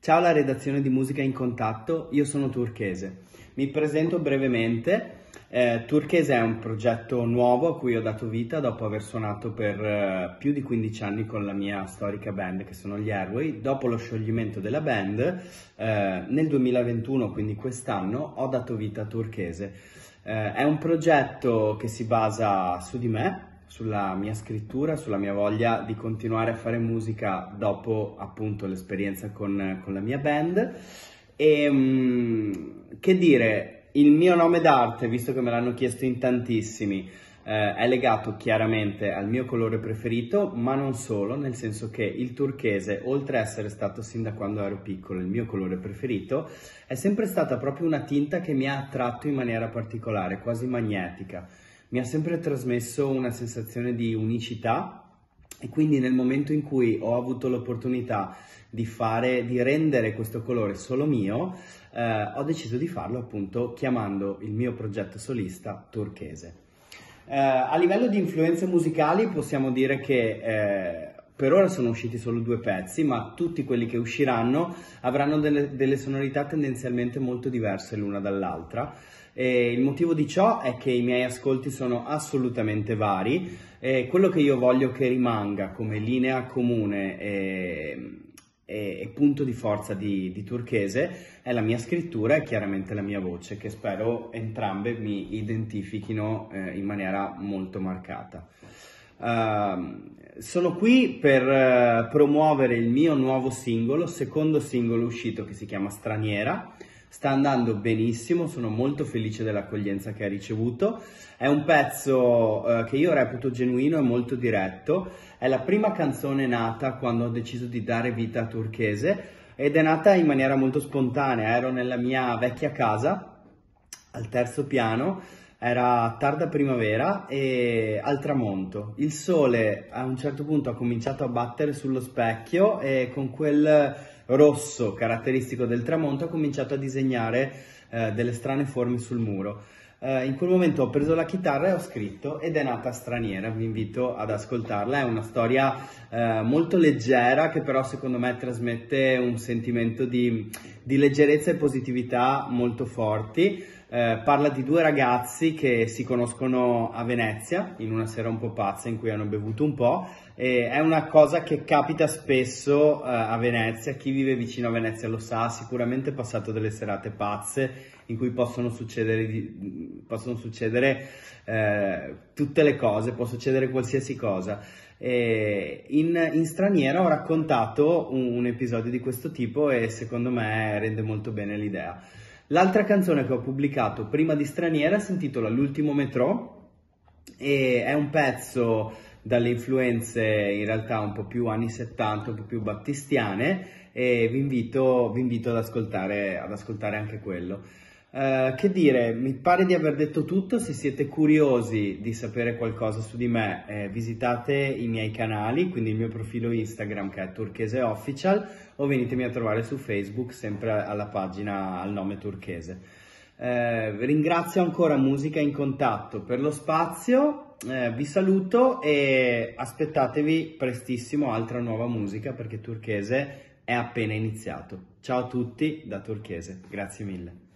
Ciao alla redazione di Musica in Contatto, io sono Turchese. Mi presento brevemente. Eh, Turchese è un progetto nuovo a cui ho dato vita dopo aver suonato per eh, più di 15 anni con la mia storica band che sono gli Airway. Dopo lo scioglimento della band, eh, nel 2021, quindi quest'anno, ho dato vita a Turchese. Eh, è un progetto che si basa su di me, sulla mia scrittura, sulla mia voglia di continuare a fare musica dopo appunto l'esperienza con, con la mia band. E mm, che dire, il mio nome d'arte, visto che me l'hanno chiesto in tantissimi, eh, è legato chiaramente al mio colore preferito, ma non solo, nel senso che il turchese, oltre a essere stato sin da quando ero piccolo il mio colore preferito, è sempre stata proprio una tinta che mi ha attratto in maniera particolare, quasi magnetica mi ha sempre trasmesso una sensazione di unicità e quindi nel momento in cui ho avuto l'opportunità di fare, di rendere questo colore solo mio, eh, ho deciso di farlo appunto chiamando il mio progetto solista Turchese. Eh, a livello di influenze musicali possiamo dire che eh, per ora sono usciti solo due pezzi, ma tutti quelli che usciranno avranno delle, delle sonorità tendenzialmente molto diverse l'una dall'altra. E il motivo di ciò è che i miei ascolti sono assolutamente vari e quello che io voglio che rimanga come linea comune e, e, e punto di forza di, di Turchese è la mia scrittura e chiaramente la mia voce, che spero entrambe mi identifichino eh, in maniera molto marcata. Uh, sono qui per uh, promuovere il mio nuovo singolo, secondo singolo uscito che si chiama Straniera. Sta andando benissimo, sono molto felice dell'accoglienza che ha ricevuto. È un pezzo uh, che io reputo genuino e molto diretto. È la prima canzone nata quando ho deciso di dare vita a Turchese ed è nata in maniera molto spontanea. Ero nella mia vecchia casa al terzo piano era tarda primavera e al tramonto. Il sole a un certo punto ha cominciato a battere sullo specchio e con quel rosso caratteristico del tramonto ha cominciato a disegnare eh, delle strane forme sul muro. Uh, in quel momento ho preso la chitarra e ho scritto ed è nata straniera, vi invito ad ascoltarla, è una storia uh, molto leggera che però secondo me trasmette un sentimento di, di leggerezza e positività molto forti. Uh, parla di due ragazzi che si conoscono a Venezia in una sera un po' pazza in cui hanno bevuto un po'. E è una cosa che capita spesso a Venezia, chi vive vicino a Venezia lo sa, sicuramente passato delle serate pazze in cui possono succedere, possono succedere eh, tutte le cose, può succedere qualsiasi cosa. In, in, straniera ho raccontato un, un, episodio di questo tipo e secondo me rende molto bene l'idea. L'altra canzone che ho pubblicato prima di straniera si intitola L'ultimo metro e è un pezzo dalle influenze in realtà un po' più anni 70, un po' più battistiane e vi invito, vi invito ad, ascoltare, ad ascoltare anche quello. Uh, che dire, mi pare di aver detto tutto, se siete curiosi di sapere qualcosa su di me eh, visitate i miei canali, quindi il mio profilo Instagram che è Turchese Official o venitemi a trovare su Facebook sempre alla pagina al nome Turchese. Uh, ringrazio ancora Musica in Contatto per lo spazio, uh, vi saluto e aspettatevi prestissimo altra nuova musica perché Turchese è appena iniziato. Ciao a tutti da Turchese, grazie mille.